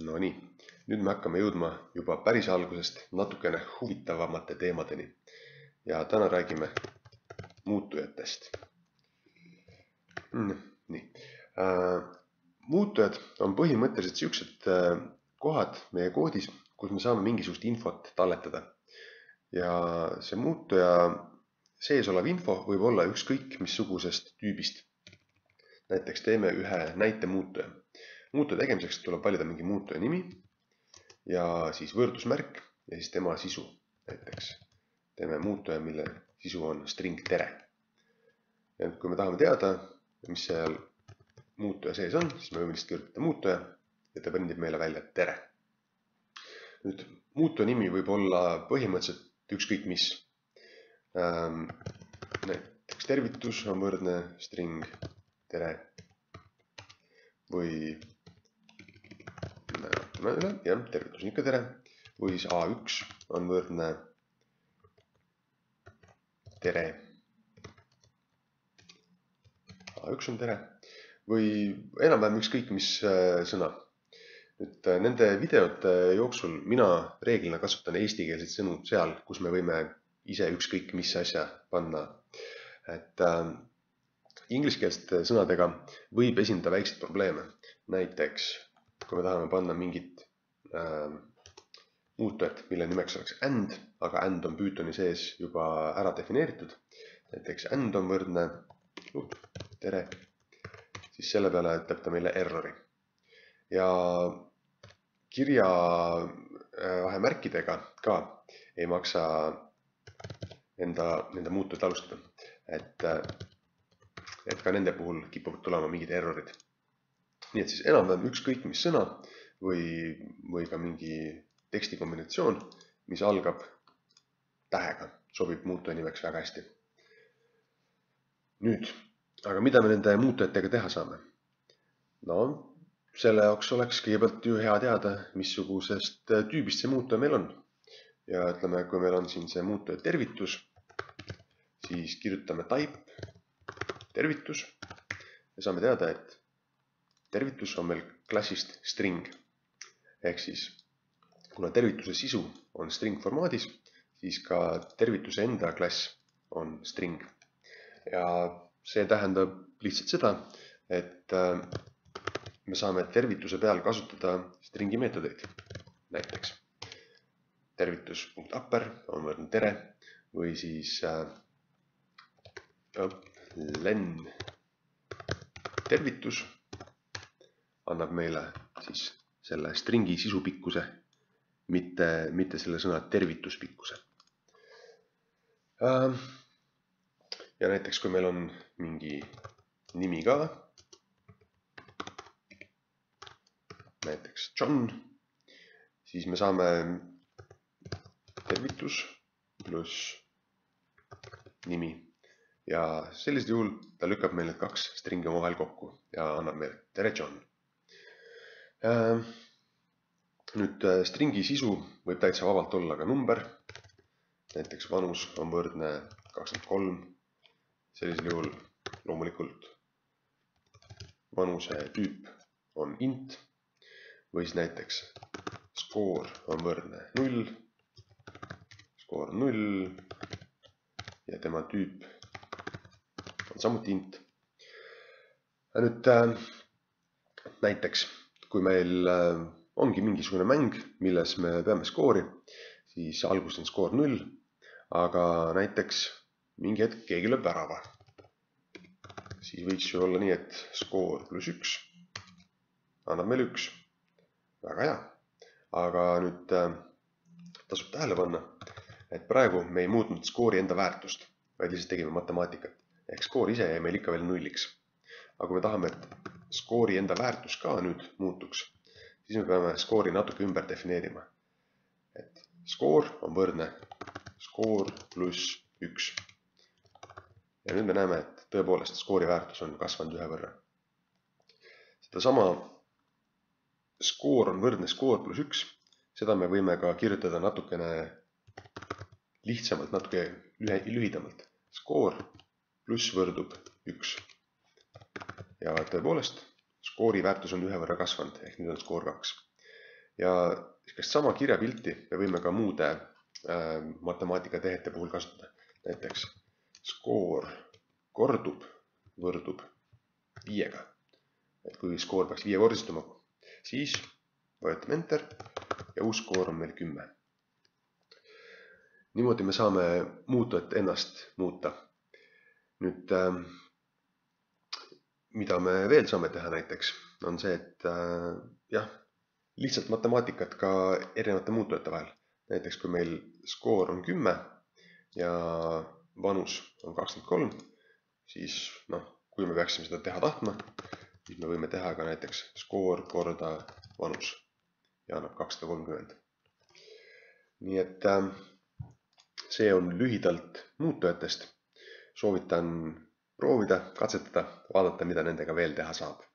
Nonii, nüüd me hakkame jõudma juba päris algusest natukene huvitavamate teemadeni. ja täna räägime muutujatest. nii äh,. muutujad on põhimõtteliselt siuksed äh, kohad meie koodis, kus me saame mingisugust infot talletada. ja see muutuja sees olev info võib olla ükskõik missugusest tüübist. näiteks teeme ühe näite muutuja muutuja tegemiseks tuleb valida mingi muutuja nimi ja siis võrdusmärk ja siis tema sisu. näiteks teeme muutuja, mille sisu on string tere. ja nüüd, kui me tahame teada, mis seal muutuja sees on, siis me võime lihtsalt kirjutada muutuja ja ta prindib meile välja tere. nüüd muutuja nimi võib olla põhimõtteliselt ükskõik mis ähm,. näiteks tervitus on võrdne string tere või vaatame üle, jah, tervitus on ikka tere. või siis A1 on võrdne tere. A1 on tere või enam-vähem ükskõik mis äh, sõna. nüüd äh, nende videote jooksul mina reeglina kasutan eestikeelseid sõnu seal, kus me võime ise ükskõik mis asja panna. et äh, ingliskeelsete sõnadega võib esindada väikseid probleeme. näiteks kui me tahame panna mingit äh, muutujat, mille nimeks oleks and, aga and on Pythoni sees juba ära defineeritud. näiteks and on võrdne uh, tere, siis selle peale ütleb ta meile errori. ja kirja äh, vahemärkidega ka ei maksa enda, nende muutujat alustada, et, äh, et ka nende puhul kipuvad tulema mingid errorid nii et siis enam-vähem ükskõik mis sõna või, või ka mingi tekstikombinatsioon, mis algab tähega, sobib muutuja nimeks väga hästi. nüüd, aga mida me nende muutujatega teha saame? no selle jaoks oleks kõigepealt ju hea teada, missugusest tüübist see muutuja meil on. ja ütleme, kui meil on siin see muutuja tervitus, siis kirjutame type tervitus ja saame teada, et tervitus on meil klassist string. ehk siis kuna tervituse sisu on string formaadis, siis ka tervituse enda klass on string. ja see tähendab lihtsalt seda, et äh, me saame tervituse peal kasutada stringi meetodeid. näiteks tervitus.upper on võrdne tere või siis äh, len tervitus annab meile siis selle stringi sisupikkuse, mitte, mitte selle sõna tervituspikkuse. Ähm, ja näiteks, kui meil on mingi nimi ka, näiteks John, siis me saame tervitus pluss nimi ja sellisel juhul ta lükkab meil need kaks stringi omavahel kokku ja annab meile tere John nüüd äh, stringi sisu võib täitsa vabalt olla ka number. näiteks vanus on võrdne kakskümmend kolm. sellisel juhul loomulikult vanuse tüüp on int või siis näiteks skoor on võrdne null, skoor null ja tema tüüp on samuti int. nüüd äh, näiteks kui meil äh, ongi mingisugune mäng, milles me peame skoori, siis alguses on skoor null, aga näiteks mingi hetk keegi lööb värava. siis võiks ju olla nii, et skoor pluss üks annab meile üks. väga hea. aga nüüd äh, tasub tähele panna, et praegu me ei muutnud skoori enda väärtust, vaid lihtsalt tegime matemaatikat. ehk skoor ise jäi meil ikka veel nulliks. aga kui me tahame, et skoori enda väärtus ka nüüd muutuks, siis me peame skoori natuke ümber defineerima. et skoor on võrdne skoor pluss üks. ja nüüd me näeme, et tõepoolest skoori väärtus on kasvanud ühe võrra. sedasama skoor on võrdne skoor pluss üks, seda me võime ka kirjutada natukene lihtsamalt, natuke lühidamalt. skoor pluss võrdub üks ja tõepoolest, skoori väärtus on ühe võrra kasvanud, ehk nüüd on skoor kaks. ja niisugust sama kirjapilti me võime ka muude äh, matemaatikatehete puhul kasutada. näiteks skoor kordub, võrdub viiega. et kui skoor peaks viiekordistuma, siis vajutame enter ja uus skoor on meil kümme. niimoodi me saame muutujat ennast muuta. nüüd äh, mida me veel saame teha näiteks, on see, et äh, jah, lihtsalt matemaatikat ka erinevate muutujate vahel. näiteks kui meil skoor on kümme ja vanus on kakskümmend kolm, siis noh, kui me peaksime seda teha tahtma, siis me võime teha ka näiteks skoor korda vanus ja annab kakssada kolmkümmend. nii et äh, see on lühidalt muutujatest. soovitan proovida, katsetada, vaadata, mida nendega veel teha saab